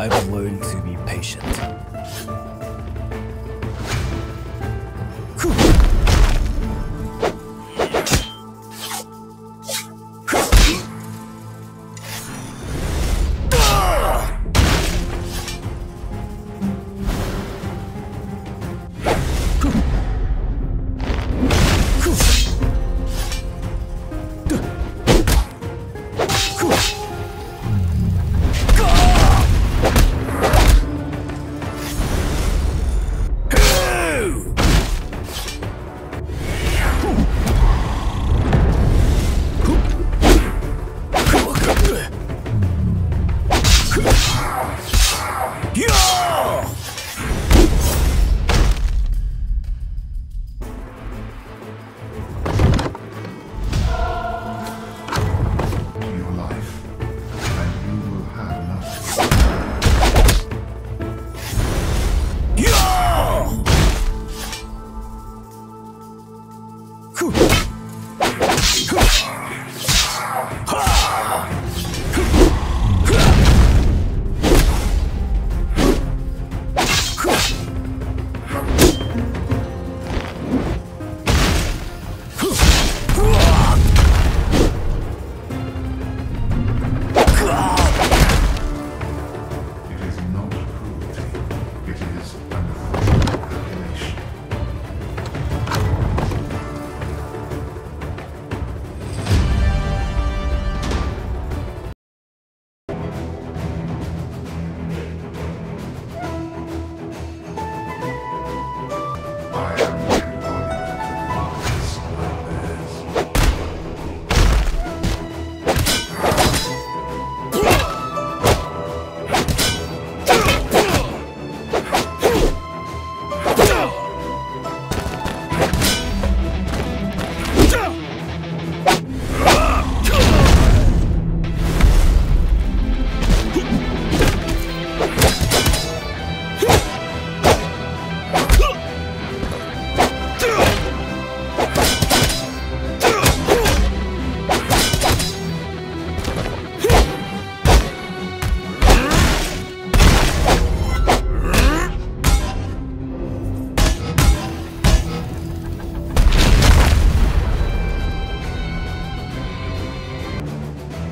I've learned to be patient. く。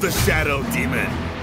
the Shadow Demon!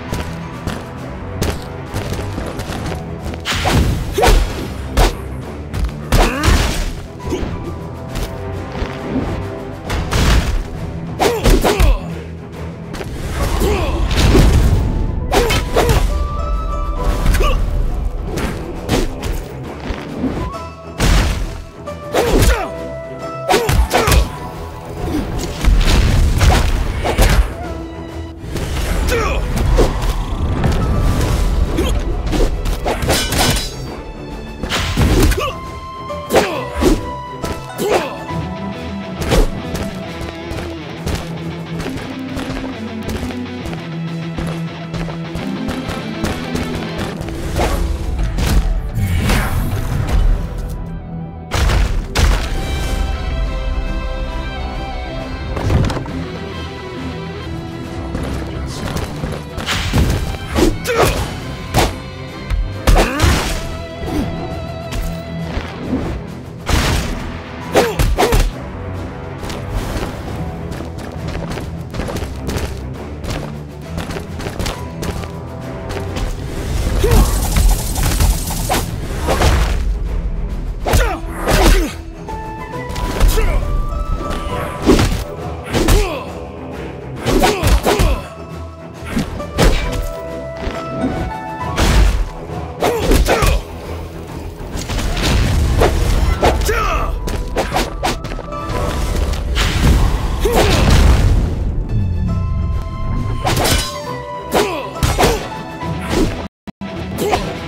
Yeah!